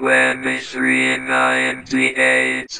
twenty-three ninety-eight.